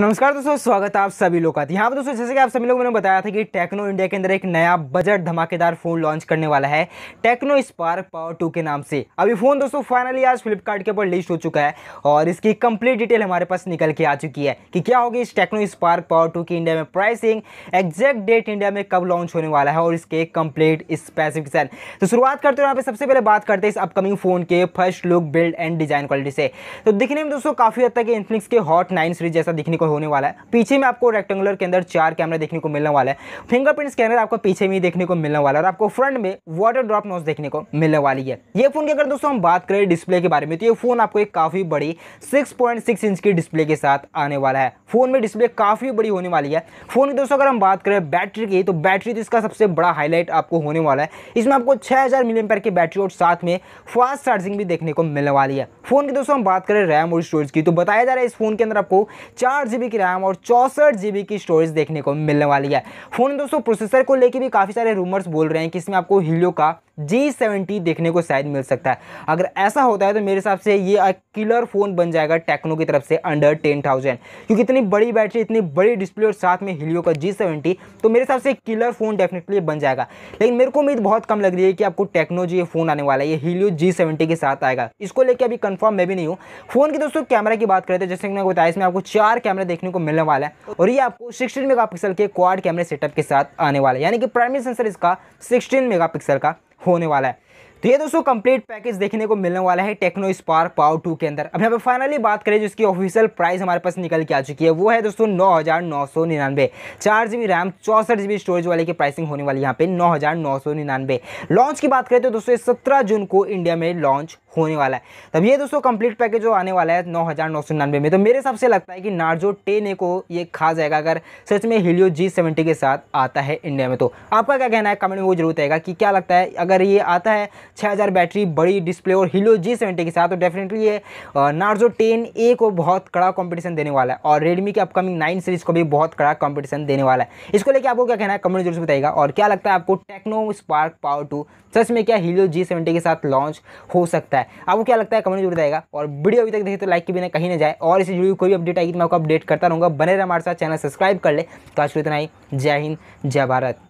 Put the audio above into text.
नमस्कार दोस्तों, स्वागत है आप सभी लोग का। यहाँ पर दोस्तों, जैसे कि आप सभी लोगों ने बताया था कि टेक्नो इंडिया के अंदर एक नया बजट धमाकेदार फ़ोन लॉन्च करने वाला है। टेक्नो स्पार्क पावर टू के नाम से। अभी फ़ोन दोस्तों फाइनली आज फ्लिपकार्ट के ऊपर लिस्ट हो चुका है और इसकी कंप्लीट डिटेल हमारे पास निकल के आ चुकी है कि क्या होगी इस टेक्नो स्पार्क पावर टू की इंडिया में प्राइसिंग एग्जैक्ट डेट इंडिया में कब लॉन्च होने वाला है और इसके कंप्लीट स्पेसिफिकेशन तो शुरुआत करते हो यहाँ पे सबसे पहले बात करते हैं इस अपकमिंग फ़ोन के first look build and design quality से। तो दिखने में दोस्तों, काफ़ी हद तक इन्फिनिक्स के हॉट नाइन सीरीज़ जैसा दिखने को होने वाला है। पीछे में आपको रेक्टेंगुलर के अंदर चार कैमरे देखने को मिलने वाला है। फिंगरप्रिंट स्कैनर आपको पीछे में देखने को मिलने वाला है और आपको फ्रंट में वाटर ड्रॉप नोज़ देखने को मिलने वाली है। ये फ़ोन की अगर दोस्तों हम बात करें डिस्प्ले के बारे में तो ये फ़ोन आपको एक काफ़ी बड़ी 6.6 इंच की डिस्प्ले के साथ आने वाला है। फ़ोन में डिस्प्ले काफ़ी बड़ी होने वाली है। फ़ोन की दोस्तों, अगर हम बात करें बैटरी की तो बैटरी तो इसका सबसे बड़ा हाईलाइट आपको होने वाला है। इसमें आपको 6000 हज़ार की बैटरी और साथ में फास्ट चार्जिंग भी देखने को मिलने वाली है। फ़ोन की दोस्तों, हम बात करें रैम और स्टोरेज की तो बताया जा रहा है इस फ़ोन के अंदर आपको चार जीबी की रैम और चौसठ जीबी की स्टोरेज देखने को मिलने वाली है। फ़ोन दोस्तों प्रोसेसर को लेकर भी काफ़ी सारे रूमर्स बोल रहे हैं कि इसमें आपको हीलियो का जी सेवेंटी देखने को शायद मिल सकता है। अगर ऐसा होता है तो मेरे हिसाब से ये किलर फ़ोन बन जाएगा टेक्नो की तरफ़ से अंडर टेन थाउज़ेंड क्योंकि इतनी बड़ी बैटरी, इतनी बड़ी डिस्प्ले और साथ में हिलियो का जी सेवेंटी तो मेरे हिसाब से किलर फ़ोन डेफिनेटली बन जाएगा। लेकिन मेरे को उम्मीद बहुत कम लग रही है कि आपको टेक्नो जो ये फ़ोन आने वाला है। ये हिलियो जी सेवेंटी के साथ आएगा। इसको लेकर अभी कंफर्म मैं भी नहीं हूँ। फ़ोन की दोस्तों कैमरा की बात करें तो जैसे मैंने बताया, इसमें आपको चार कैमरे देखने को मिलने वाला है और ये आपको सिक्सटीन मेगा के क्वाड कैमरे सेटअप के साथ आने वाला है। यानी कि प्राइमरी सेंसर इसका सिक्सटीन मेगा का होने वाला है। तो ये दोस्तों कंप्लीट पैकेज देखने को मिलने वाला है टेक्नो स्पार पावर टू के अंदर। अब यहाँ पे फाइनली बात करें जिसकी ऑफिशियल प्राइस हमारे पास निकल के आ चुकी है, वो है दोस्तों नौ हज़ार नौ सौ निन्यानवे। चार जी बी रैम चौसठ जीबी स्टोरेज वाले की प्राइसिंग होने वाली यहाँ पे नौ हज़ार नौ सौ निन्यानवे। लॉन्च की बात करें तो दोस्तों सत्रह जून को इंडिया में लॉन्च होने वाला है। तब ये दोस्तों कंप्लीट पैकेज जो आने वाला है नौ हज़ार नौ सौ निन्यानवे में तो मेरे हिसाब से लगता है कि नार्जो टेन ए को ये खा जाएगा, अगर सच में हिलियो जी सेवेंटी के साथ आता है इंडिया में। तो आपका क्या कहना है? कमेंट में वो ज़रूर आएगा कि क्या लगता है, अगर ये आता है छः हज़ार बैटरी, बड़ी डिस्प्ले और हिलो जी सेवेंटी के साथ तो डेफिनेटली ये नार्जो टेन ए को बहुत कड़ा कॉम्पिटिशन देने वाला है। और रेडमी के अपकमिंग नाइन सीरीज़ को भी बहुत कड़ा कॉम्पिटिशन देने वाला है। इसको लेकर आपको क्या कहना है? कमेंट ज़रूर बताएगा और क्या लगता है आपको टेक्नो स्पार्क पावर टू सच में क्या हीलो जी सेवेंटी के साथ लॉन्च हो सकता है? आपको क्या लगता है कमेंट ज़रूर जाएगा और वीडियो अभी तक देखिए तो लाइक के बिना कहीं ना जाए। और इसी जुड़ी कोई अपडेट आएगी तो मैं आपको अपडेट करता रहूँगा। बने रहा हमारे साथ चैनल सब्सक्राइब कर ले। तो आज इतना ही। जय हिंद, जय भारत।